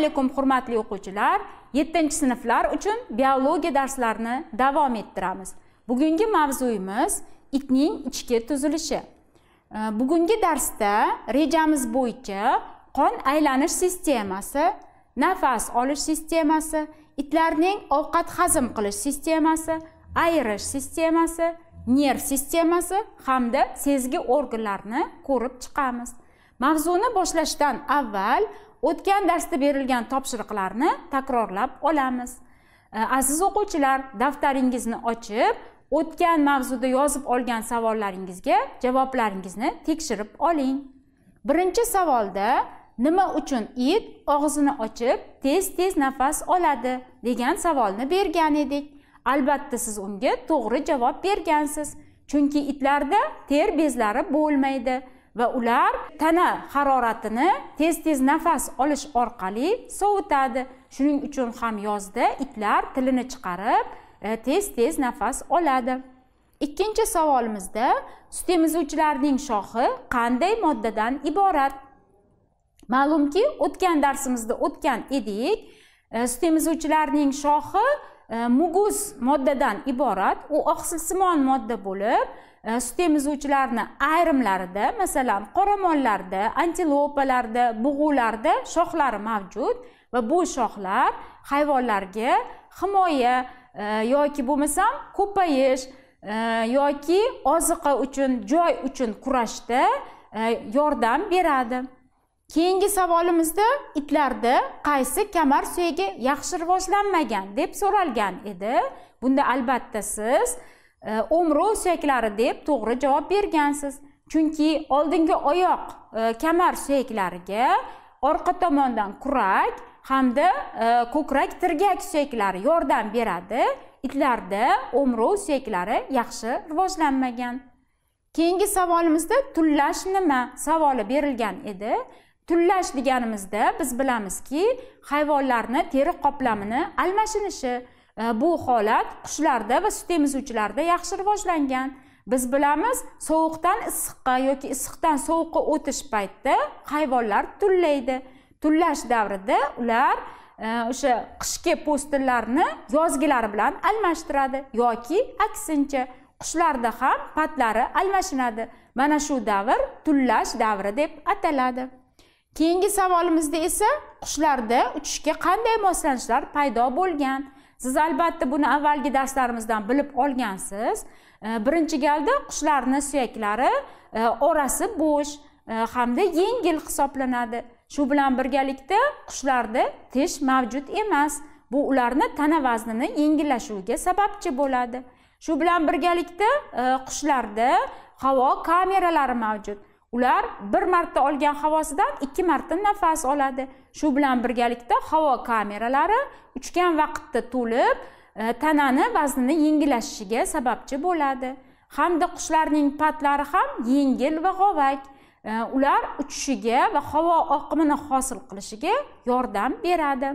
assalomu alaykum hurmatli o'quvchilar. Yettinchi sinflar uchun biologiya darslarini davom ettiramiz. Bugungi mavzuyimiz itning ichki tuzilishi. Bugungi darsda rejamiz bo'yicha qon aylanish sistemasi nafas olish sistemasi itlarning ovqat hazm qilish sistemasi ayirish sistemasi nerv sistemasi hamda sezgi organlarini ko'rib chiqamiz. Mavzuni boshlashdan avval o'tgan darsda berilgan topshiriqlarni takrorlab olamiz. Aziz o'quvchilar daftaringizni ochib o'tgan mavzuda yozib olgan savollaringizga javoblaringizni tekshirib oling. Birinchi savolda nima uchun it og'zini ochib tez tez nafas oladi? degan savolni bergan edik. Albatta siz unga to'g'ri javob bergansiz chunki itlarda ter bezlari bo'lmaydi. Va ular tana haroratini tez tez nafas olish orqali sovutadi. Shuning uchun ham yozda itlar tilini chiqarib e, tez tez nafas oladi. Ikkinchi savolimizda sut emizuvchilarning shoxi qanday moddadan iborat? Ma'lumki o'tgan darsimizda o'tgan edik. E, sut emizuvchilarning shoxi e, muguz moddadan iborat. U oqsilsimon modda bo'lib sut emizuvchilarni ayrimlarida masalan qoramollarda antilopalarda bug'ularda shoxlari mavjud va bu shoxlar hayvonlarga himoya yoki bo'lmasam ko'payish yoki oziqa uchun joy uchun kurashda yordam beradi keyingi savolimizda itlarda qaysi kamar suyagi yaxshi rivojlanmagan deb so'ralgan edi bunda albatta siz umru suyaklari deb to'g'ri javob bergansiz chunki oldingi oyoq kamar suyaklariga orqa tomondan kurak hamda ko'krak tirgak suyaklari yordam beradi itlarda umru suyaklari yaxshi rivojlanmagan keyingi savolimizda tullash nima savoli berilgan edi tullash deganimizda biz bilamizki hayvonlarni teri qoplamini almashinishi Э, bu holat qushlarda va sut emizuvchilarda yaxshi rivojlangan. Biz bilamiz sovuqdan issiqqa yoki issiqdan sovuqqa o'tish paytida hayvonlar tullaydi. Tullash davrida ular e, o'sha qishki po'stinlarni yozgilari bilan almashtiradi yoki aksincha qushlarda ham patlari almashinadi. Mana shu davr tullash davri deb ataladi. Keyingi savolimizda esa qushlarda uchishga qanday moslanishlar paydo bo'lgan? Siz albatta buni avvalgi darslarimizdan bilib olgansiz. E, birinchi galda qushlarni suyaklari e, orasi bo'sh e, hamda yengil hisoblanadi. Shu bilan birgalikda qushlarda tish mavjud emas. Bu ularni tana vaznini yengillashuviga sababchi bo'ladi. Shu bilan birgalikda qushlarda havo kameralari mavjud. Ular bir marta olgan havosidan ikki marta nafas oladi. Shu bilan birgalikda havo kameralari uchgan vaqtda to'lib e, tanani vaznini yengillashishiga sababchi bo'ladi. Hamda qushlarning patlari ham yengil va g'ovak. E, ular uchishiga va havo oqimini hosil qilishiga yordam beradi.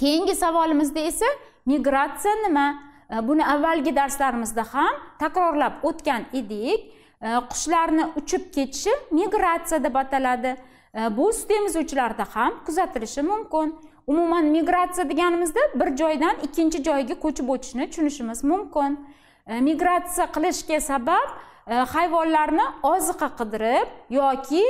Keyingi savolimizda esa migratsiya nima? E, buni avvalgi darslarimizda ham takrorlab o'tgan edik. Э, qushlarni uchib ketishi migratsiya deb ataladi э, bu sut emizuvchilarda ham kuzatilishi mumkin. Umuman migratsiya deganimizda bir joydan ikkinchi joyga ko'chib o'tishni tushunishimiz mumkin. Э, migratsiya qilishga sabab hayvonlarni oziqa qidirib yoki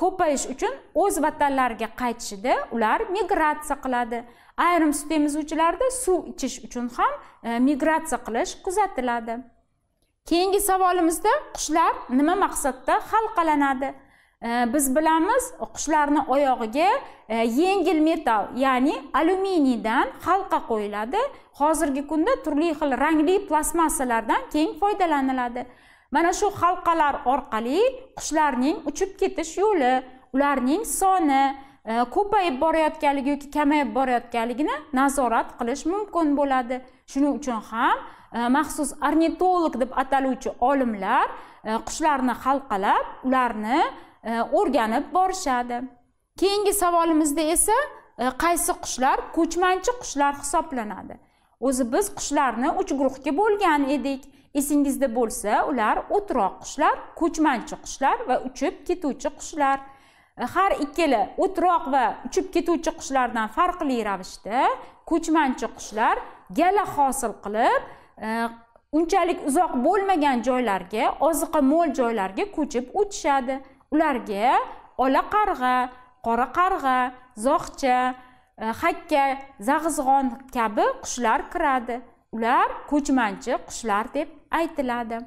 ko'payish uchun o'z vatanlariga qaytishida ular migratsiya qiladi. Ayrim sut emizuvchilarda suv ichish uchun ham migratsiya qilish kuzatiladi. Keyingi savolimizda qushlar nima maqsadda halqalanadi? Biz bilamiz qushlarni oyog'iga e, yengil metal ya'ni alyuminiydan halqa qo'yiladi. Hozirgi kunda turli xil rangli plastmassalardan keng foydalaniladi. Mana shu halqalar orqali qushlarning uchib ketish yo'li ularning soni e, ko'payib borayotganligi yoki kamayib borayotganligini nazorat qilish mumkin bo'ladi. Shuning uchun ham maxsus ornitolog deb ataluvchi olimlar qushlarni halqalab ularni o'rganib borishadi keyingi savolimizda esa qaysi qushlar ko'chmanchi qushlar hisoblanadi o'zi biz qushlarni uch guruhga bo'lgan edik esingizda bo'lsa ular o'tiroq qushlar ko'chmanchi qushlar va uchib ketuvchi qushlar har ikkala o'troq va uchib ketuvchi qushlardan farqli ravishda ko'chmanchi qushlar gala hosil qilib Э, unchalik uzoq bo'lmagan joylarga oziqa mo'l joylarga ko'chib o'tishadi. Ularga ola qarg'a qora qarg'a zog'cha hakka e, zag'izg'on kabi qushlar kiradi. Ular ko'chmanchi qushlar deb aytiladi.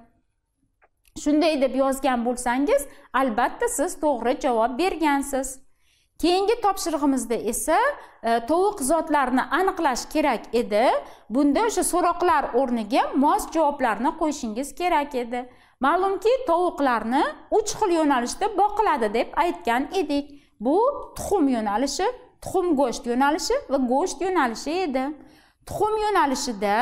Shunday deb yozgan bo'lsangiz albatta siz to'g'ri javob bergansiz. Keyingi topshirig'imizda esa e, tovuq zotlarini aniqlash kerak edi. Bunda o'sha so'roqlar o'rniga mos javoblarni qo'yishingiz kerak edi. Ma'lumki tovuqlarni uch xil yo'nalishda boqiladi deb aytgan edik. Bu tuxum yo'nalishi tuxum go'sht yo'nalishi va go'sht yo'nalishi edi. Tuxum yo'nalishida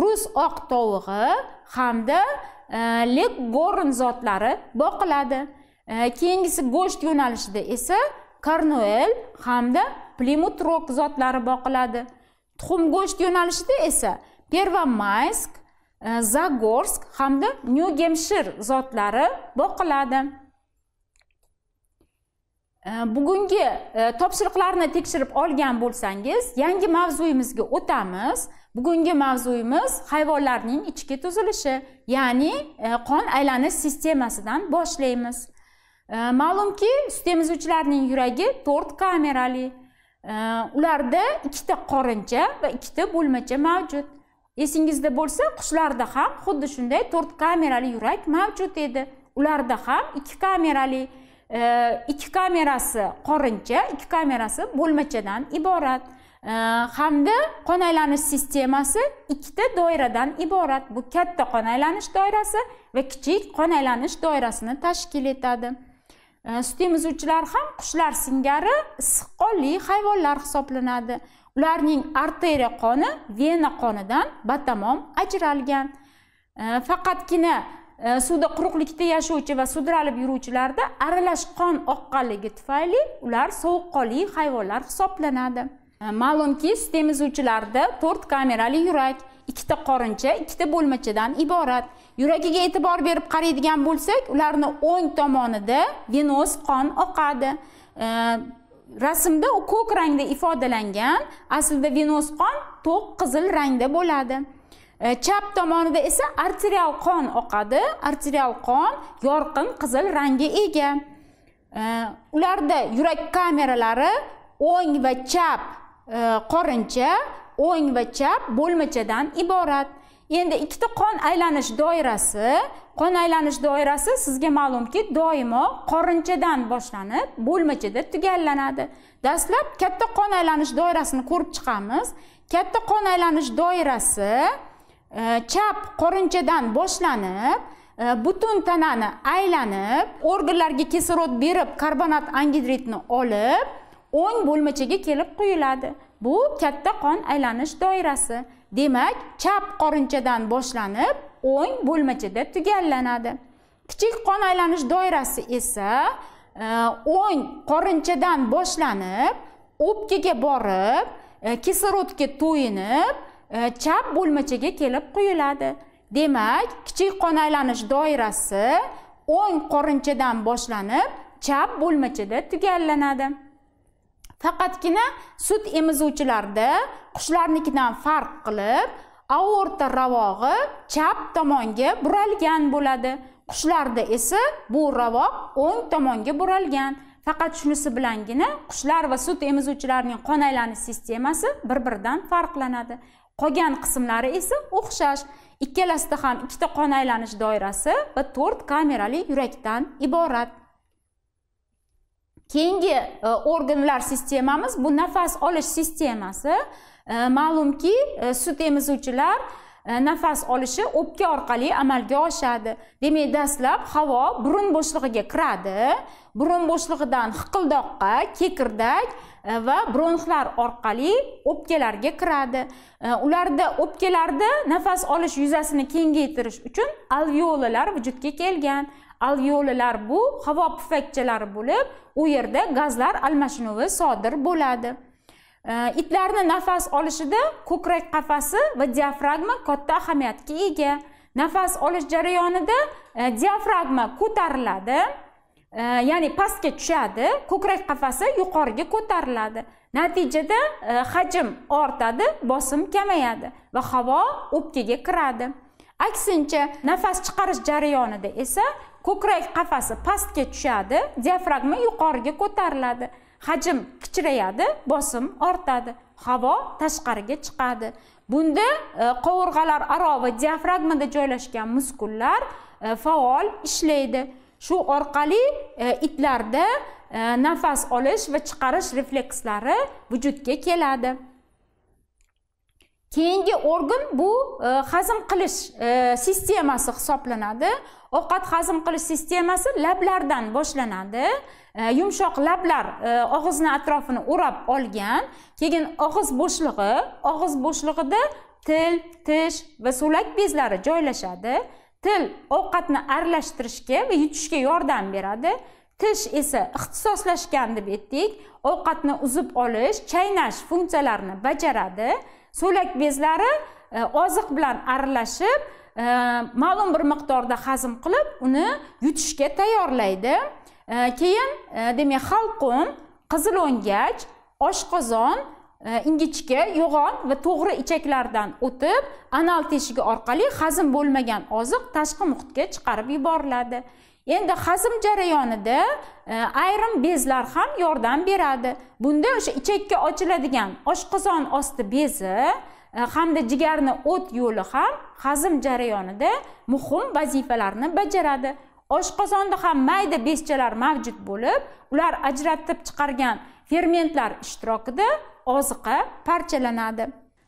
rus oq tovug'i hamda e, lek gorn zotlari boqiladi. E, keyingisi go'sht yo'nalishida esa kornuel hamda plimut rok zotlari boqiladi. Tuxum go'sht yo'nalishida esa pervomaysk e, zagorsk hamda nyu gemshir zotlari boqiladi. E, bugungi e, topshiriqlarni tekshirib olgan bo'lsangiz yangi mavzuyimizga o'tamiz. Bugungi mavzuyimiz hayvonlarning ichki tuzilishi ya'ni e, qon aylanish sistemasidan boshlaymiz. Э, ma'lumki sut emizuvchilarning yuragi to'rt kamerali. Э, ularda ikkita qorincha va ikkita bo'lmacha mavjud. Esingizda bo'lsa qushlarda ham xuddi shunday to'rt kamerali yurak mavjud edi. Ularda ham ikki kamerali э, ikki kamerasi qorincha ikki kamerasi bo'lmachadan iborat. Hamda qon aylanish sistemasi ikkita doiradan iborat. Bu katta qon aylanish doirasi va kichik qon aylanish doirasini tashkil etadi. Э, sut emizuvchilar ham qushlar singari issiqqonli hayvonlar hisoblanadi. Ularning arteriya qoni vena qonidan batamom ajralgan. Э, faqatgina э, suvda quruqlikda yashovchi va sudralib yuruvchilarda aralash qon oqqanligi tufayli ular sovuqqonli hayvonlar hisoblanadi. Ma'lumki sut emizuvchilarda to'rt kamerali yurak ikkita qorincha ikkita bo'lmachadan iborat. Yuragiga e'tibor berib qaraydigan bo'lsak ularni o'ng tomonida venoz qon oqadi. E, rasmda u ko'k rangda ifodalangan aslida venoz qon to'q qizil rangda bo'ladi. Chap tomonida esa arterial qon oqadi. Arterial qon yorqin qizil rangga ega. Ularda yurak kameralari o'ng va chap qorincha o'ng va chap bo'lmachadan iborat. Endi ikkita qon aylanish doirasi qon aylanish doirasi sizga ma'lumki doimo qorinchadan boshlanib bo'lmachada tugallanadi. Dastlab katta qon aylanish doirasini ko'rib chiqamiz. Katta qon aylanish doirasi e, chap qorinchadan boshlanib e, butun tanani aylanib organlarga kislorod berib karbonat angidridni olib o'ng bo'lmachaga kelib quyiladi. Bu katta qon aylanish doirasi. Demak chap qorinchadan boshlanib o'ng bo'lmachada tugallanadi. Kichik qon aylanish doirasi esa e, o'ng qorinchadan boshlanib o'pkaga borib e, kislorodga to'yinib e, chap bo'lmachaga kelib quyiladi. Demak kichik qon aylanish doirasi o'ng qorinchadan boshlanib chap bo'lmachada tugallanadi. Faqatgina sut emizuvchilarda qushlarnikidan farq qilib aorta ravog'i chap tomonga buralgan bo'ladi. Qushlarda esa bu ravoq o'ng tomonga buralgan. Faqat shunisi bilangina qushlar va sut emizuvchilarning qon aylanish sistemasi bir biridan farqlanadi. Qolgan qismlari esa o'xshash. Ikkalasida ham ikkita qon aylanish doirasi va to'rt kamerali yurakdan iborat. Keyingi e, organlar sistemamiz bu nafas olish sistemasi. E, ma'lumki e, sut emizuvchilar nafas olishi o'pka orqali amalga oshadi. Demak dastlab havo burun bo'shlig'iga kiradi. Burun bo'shlig'idan hiqildoqqa kekirdak e, va bronxlar orqali o'pkalarga kiradi. E, ularda o'pkalarda nafas olish yuzasini kengaytirish uchun alveolalar vujudga kelgan. Alveolalar bu havo pufakchalari bo'lib u yerda gazlar almashinuvi sodir bo'ladi. E, itlarni nafas olishida ko'krak qafasi va diafragma katta ahamiyatga ega. Nafas olish jarayonida diafragma ko'tariladi. Ya'ni pastga tushadi ko'krak qafasi yuqoriga ko'tariladi. Natijada e, hajm ortadi bosim kamayadi va havo o'pkaga kiradi. Aksincha nafas chiqarish jarayonida esa ko'krak qafasi pastga tushadi diafragma yuqoriga ko'tariladi. Hajm kichrayadi bosim ortadi havo tashqariga chiqadi. Bunda e, qovurg'alar aro va diafragmada joylashgan muskullar e, faol ishlaydi. Shu orqali e, itlarda e, nafas olish va chiqarish reflekslari vujudga keladi. Keyingi organ bu e, hazm qilish e, sistemasi hisoblanadi. Ovqat hazm qilish sistemasi lablardan boshlanadi. Yumshoq lablar og'izni atrofini o'rab olgan keyin og'iz bo'shlig'i og'iz bo'shlig'ida til tish va so'lak bezlari joylashadi. Til ovqatni aralashtirishga va yutishga yordam beradi. Tish esa ixtisoslashgan deb aytdik. Ovqatni uzib olish chaynash funksiyalarini bajaradi. So'lak bezlari e, oziq bilan aralashib e, ma'lum bir miqdorda hazm qilib uni yutishga tayyorlaydi. E, keyin demak halqum qizilo'ngach oshqozon Э, ingichka yo'g'on va to'g'ri ichaklardan o'tib anal teshigi orqali hazm bo'lmagan oziq tashqi muhitga chiqarib yuboriladi. Endi hazm jarayonida e, ayrim bezlar ham yordam beradi. Bunda o'sha ichakka ochiladigan oshqozon osti bezi e, hamda jigarni o't yo'li ham hazm jarayonida muhim vazifalarni bajaradi. Oshqozonda ham mayda bezchalar mavjud bo'lib ular ajratib chiqargan fermentlar ishtirokida oziqa parchalanadi.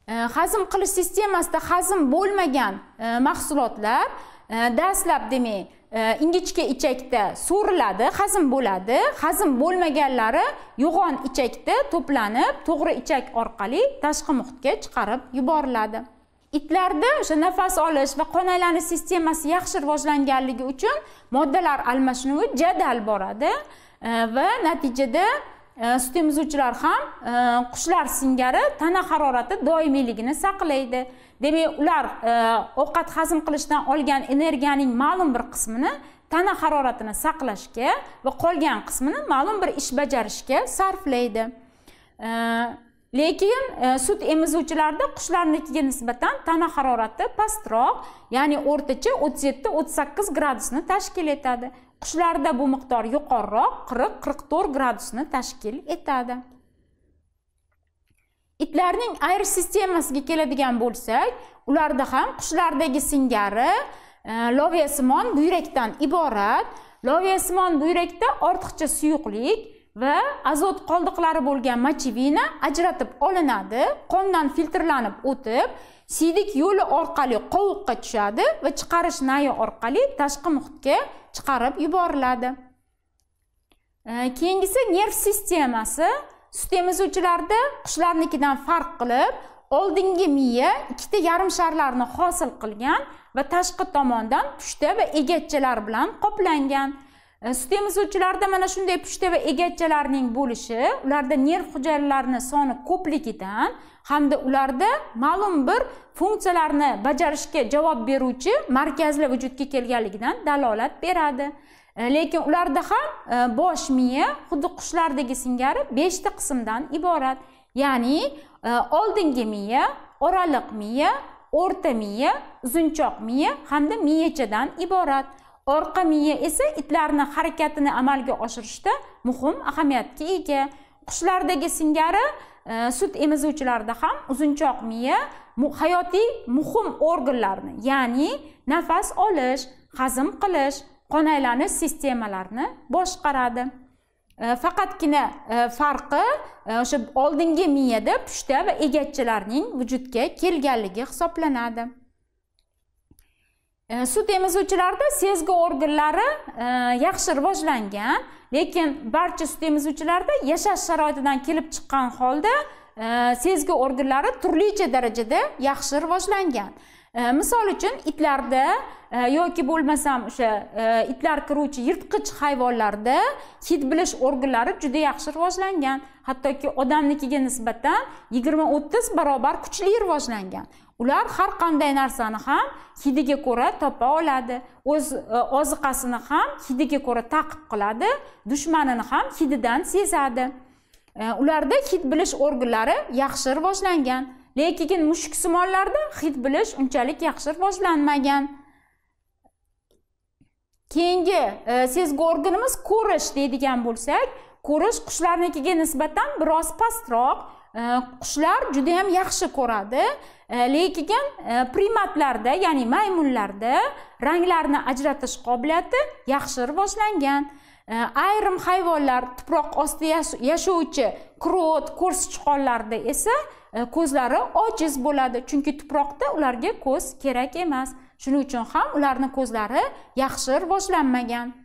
E, hazm qilish sistemasida hazm bo'lmagan e, mahsulotlar e, dastlab demak ingichka ichakda so'riladi hazm bo'ladi. Hazm bo'lmaganlari yo'g'on ichakda to'planib to'g'ri ichak orqali tashqi muhitga chiqarib yuboriladi. Itlarda o'sha nafas olish va qon aylanish sistemasi yaxshi rivojlanganligi uchun moddalar almashinuvi jadal boradi. E, va natijada e, sut emizuvchilar ham e, qushlar singari tana harorati doimiyligini saqlaydi. Demak ular ovqat hazm qilishdan olgan energiyaning ma'lum bir qismini tana haroratini saqlashga va qolgan qismini ma'lum bir ish bajarishga sarflaydi. Lekin e, sut emizuvchilarda qushlarnikiga nisbatan tana harorati pastroq ya'ni o'rtacha o'ttiz yetti o'ttiz sakkiz gradusni tashkil etadi. Qushlarda bu miqdor yuqoriroq qirq qirq to'rt gradusni tashkil etadi. Itlarning ayr sistemasiga keladigan bo'lsak ularda ham qushlardagi singari e, loviyasimon buyrakdan iborat. Loviyasimon buyrakda ortiqcha suyuqlik va azot qoldiqlari bo'lgan mochevina ajratib olinadi qondan filtrlanib o'tib siydik yo'li orqali qovuqqa tushadi va chiqarish nayi orqali tashqi muhitga chiqarib yuboriladi. Keyingisi nerv sistemasi. Sut emizuvchilarda qushlarnikidan farq qilib oldingi miya ikkita yarim sharlarni hosil qilgan va tashqi tomondan pushta va egachchalar bilan qoplangan. E, sut emizuvchilarda mana shunday pushta va egachchalarning bo'lishi ularda nerv hujayralarini soni ko'pligidan hamda ularda ma'lum bir funksiyalarni bajarishga javob beruvchi markazlar vujudga kelganligidan dalolat beradi. E, lekin ularda ham e, bosh miya xuddi qushlardagi singari beshta qismdan iborat. Ya'ni oldingi miya oraliq miya o'rta miya uzunchoq miya hamda miyachadan iborat. Orqa miya esa itlarni harakatini amalga oshirishda muhim ahamiyatga ega. Qushlardagi singari e, sut emizuvchilarda ham uzunchoq miya hayotiy muhim organlarni ya'ni nafas olish hazm qilish qon aylanish sistemalarini boshqaradi. E, faqatgina e, farqi e, o'sha oldingi miyada pushta va egachchalarning vujudga kelganligi hisoblanadi. E, sut emizuvchilarda sezgi organlari e, yaxshi rivojlangan lekin barcha sut emizuvchilarda yashash sharoitidan kelib chiqqan holda e, sezgi organlari turlicha darajada yaxshi rivojlangan. Misol uchun itlarda yoki bo'lmasam o'sha itlar kiruvchi yirtqich hayvonlarda hid bilish organlari juda yaxshi rivojlangan. Hattoki odamnikiga nisbatan yigirma o'ttiz barobar kuchli rivojlangan. Ular har qanday narsani ham hidiga ko'ra topa oladi. O'z e, oziqasini ham hidiga ko'ra taqib qiladi dushmanini ham hididan sezadi. E, ularda hid bilish organlari yaxshi rivojlangan lekin mushuksimonlarda hid bilish unchalik yaxshi rivojlanmagan keyingi e, sezgi organimiz ko'rish deydigan bo'lsak ko'rish qushlarnikiga nisbatan biroz pastroq Э, qushlar juda ham yaxshi ko'radi. Э, lekin e, primatlarda ya'ni maymunlarda ranglarni ajratish qobiliyati yaxshi rivojlangan e, ayrim hayvonlar tuproq ostida yashovchi krot ko'rsichqonlarda esa e, ko'zlari ojiz bo'ladi. Chunki tuproqda ularga ko'z kerak emas. Shuning uchun ham ularni ko'zlari yaxshi rivojlanmagan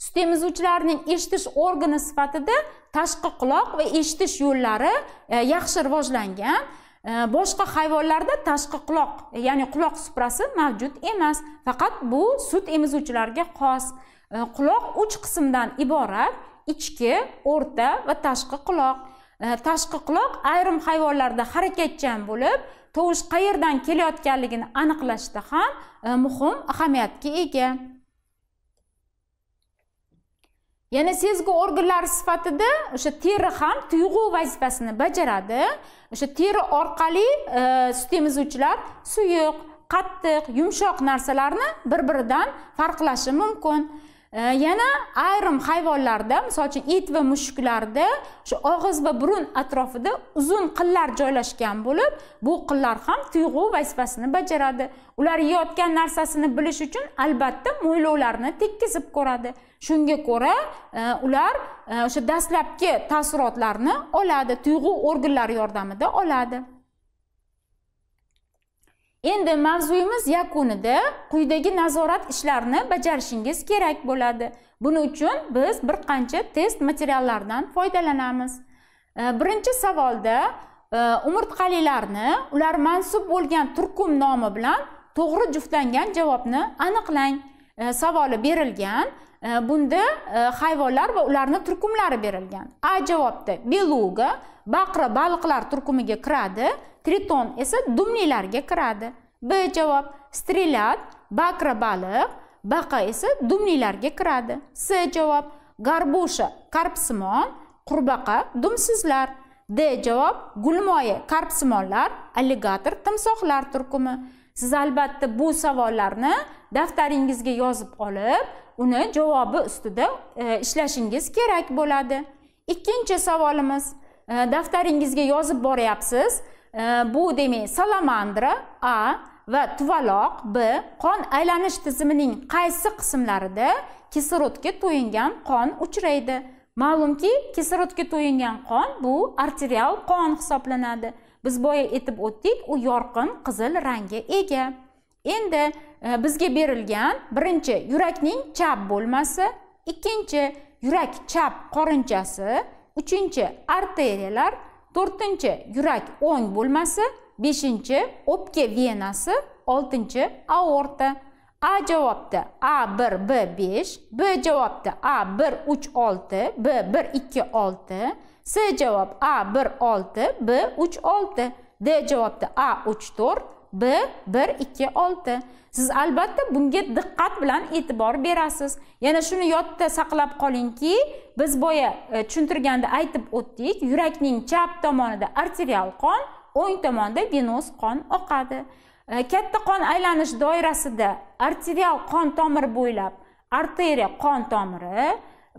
sut emizuvchilarning eshitish organi sifatida tashqi quloq va eshitish yo'llari e, yaxshi rivojlangan. E, boshqa hayvonlarda tashqi quloq e, ya'ni quloq suprasi mavjud emas. Faqat bu sut emizuvchilarga xos. E, quloq uch qismdan iborat ichki o'rta va tashqi quloq. E, tashqi quloq ayrim hayvonlarda harakatchan bo'lib tovush qayerdan kelayotganligini aniqlashda ham e, muhim ahamiyatga ega. Yana sezgi organlari sifatida o'sha teri ham tuyg'u vazifasini bajaradi. O'sha teri orqali e, sut emizuvchilar suyuq qattiq yumshoq narsalarni bir biridan farqlashi mumkin. Yana ayrim hayvonlarda misol uchun it va mushuklarda o'sha og'iz va burun atrofida uzun qillar joylashgan bo'lib bu qillar ham tuyg'u vazifasini bajaradi. Ular yeyotgan narsasini bilish uchun albatta mo'ylovlarni tekkizib ko'radi. Shunga ko'ra e, ular e, o'sha dastlabki taassurotlarni oladi tuyg'u organlari yordamida oladi. Endi mavzuyimiz yakunida quyidagi nazorat ishlarini bajarishingiz kerak bo'ladi. Buning uchun biz bir qancha test materiallaridan foydalanamiz. E, birinchi savolda e, umurtqalilarni ular mansub bo'lgan turkum nomi bilan to'g'ri juftlangan javobni aniqlang. E, savoli berilgan bunda hayvonlar va ularni turkumlari berilgan. A javobda beluga baqra baliqlar turkumiga kiradi. Triton esa dumlilarga kiradi. B javob strelat bakra baliq baqa esa dumlilarga kiradi. S javob garbusha karpsimon qurbaqa dumsizlar. D javob gulmoya karpsimonlar alligator timsohlar turkumi. Siz albatta bu savollarni daftaringizga yozib olib uni javobi ustida e, ishlashingiz kerak bo'ladi. Ikkinchi savolimiz e, daftaringizga yozib boryapsiz. Bu demak salamandra a va tuvaloq b qon aylanish tizimining qaysi qismlarida kislorodga to'yingan qon uchraydi. Ma'lumki kislorodga to'yingan qon bu arterial qon hisoblanadi. Biz boya aytib o'tdik u yorqin qizil rangga ega. Endi e, bizga berilgan birinchi yurakning chap bo'lmasi ikkinchi yurak chap qorinchasi uchinchi arteriyalar to'rtinchi yurak o'ng bo'lmasi beshinchi o'pka venasi oltinchi aorta. A javobda a bir b besh b javobda a bir uch olti b bir ikki olti s javob a bir olti b uch olti d javobda a uch to'rt b bir ikki olti. Siz albatta bunga diqqat bilan e'tibor berasiz. Yana shuni yodda saqlab qolingki biz boya e, tushuntirganda aytib o'tdik yurakning chap tomonida arterial qon o'ng tomonda venoz qon oqadi. E, katta qon aylanish doirasida arterial qon tomiri bo'ylab arteriya qon tomiri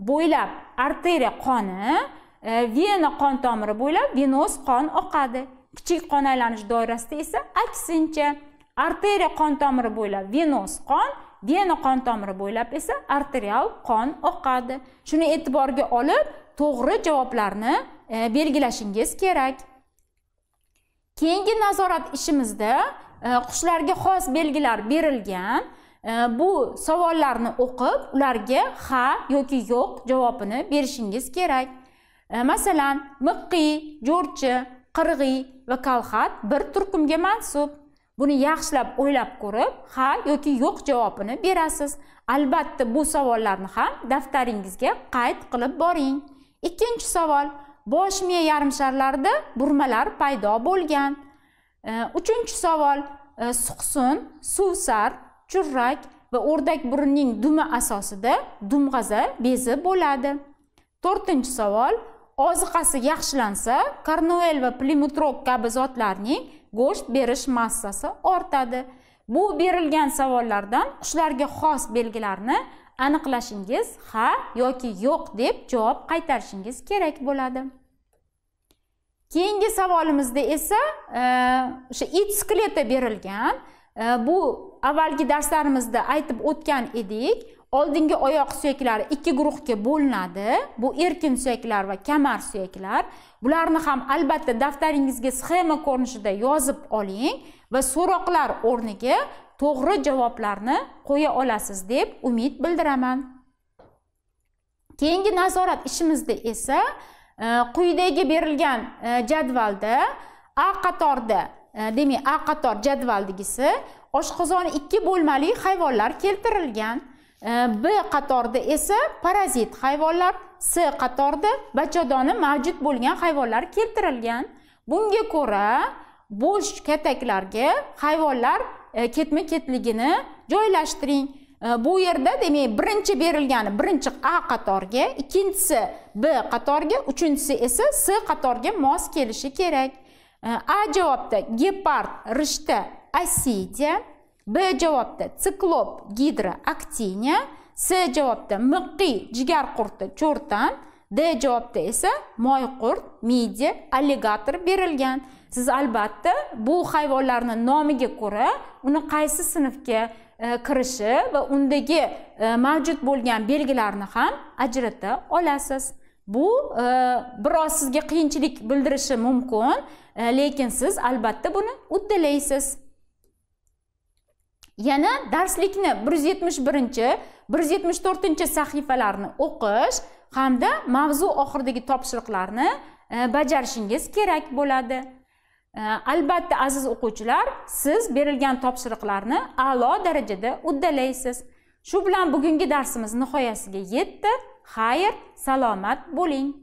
bo'ylab arteriya qoni e, vena qon tomiri bo'ylab venoz qon oqadi. Kichik qon aylanish doirasida esa aksincha arteriya qon tomiri bo'ylab venoz qon vena qon tomiri bo'ylab esa arterial qon oqadi. Shuni e'tiborga olib to'g'ri javoblarni e, belgilashingiz kerak. Keyingi nazorat ishimizda e, qushlarga xos belgilar berilgan. E, bu savollarni o'qib ularga ha yoki yo'q javobini berishingiz kerak. E, masalan miqqi jo'rchi qirg'iy va kalxat bir turkumga mansub. Buni yaxshilab o'ylab ko'rib ha yoki yo'q javobini berasiz. Albatta bu savollarni ham daftaringizga qayd qilib boring. Ikkinchi savol bosh miya yarimsharlarida burmalar paydo bo'lgan. E, uchinchi savol e, suqsun suvsar churrak va o'rdak burunning dumi asosida dumg'aza bezi bo'ladi. To'rtinchi savol oziqasi yaxshilansa karnoel va plimutrok kabi zotlarning go'sht berish massasi ortadi. Bu berilgan savollardan qushlarga xos belgilarni aniqlashingiz ha yoki yo'q deb javob qaytarishingiz kerak bo'ladi. Keyingi savolimizda esa e, o'sha it skeleti berilgan. E, bu avvalgi darslarimizda aytib o'tgan edik. Oldingi oyoq suyaklari ikki guruhga bo'linadi. Bu erkin suyaklar va kamar suyaklar. Bularni ham albatta daftaringizga sxema ko'rinishida yozib oling va so'roqlar o'rniga to'g'ri javoblarni qo'ya olasiz deb umid bildiraman. Keyingi nazorat ishimizda esa e, quyidagi berilgan e, jadvalda a qatorda e, demak a qator jadvaldagisi oshqozoni ikki bo'lmali hayvonlar keltirilgan. Э, b qatorida esa parazit hayvonlar s qatorida bachadoni mavjud bo'lgan hayvonlar keltirilgan. Bunga ko'ra bo'sh kataklarga hayvonlar e, ketma ketligini joylashtiring. E, bu yerda demak birinchi berilgani birinchi a qatorga ikkinchisi b qatorga uchinchisi esa s qatorga mos kelishi kerak. E, a javobda gepard rishta asidiya b javobda siklop gidra aktiniya s javobda miqqiy jigar qurti cho'rtan. D javobda esa moyqurt midya alligator berilgan. Siz albatta bu hayvonlarni nomiga ko'ra uni qaysi sinfga e, kirishi va undagi e, mavjud bo'lgan belgilarni ham ajrata olasiz. Bu e, biroz sizga qiyinchilik bildirishi mumkin e, lekin siz albatta buni uddalaysiz yana darslikni bir yuz yetmish birinchi bir yuz yetmish to'rtinchi sahifalarni o'qish hamda mavzu oxiridagi topshiriqlarni e, bajarishingiz kerak bo'ladi. E, albatta aziz o'quvchilar siz berilgan topshiriqlarni a'lo darajada uddalaysiz. Shu bilan bugungi darsimiz nihoyasiga yetdi. Xayr salomat bo'ling.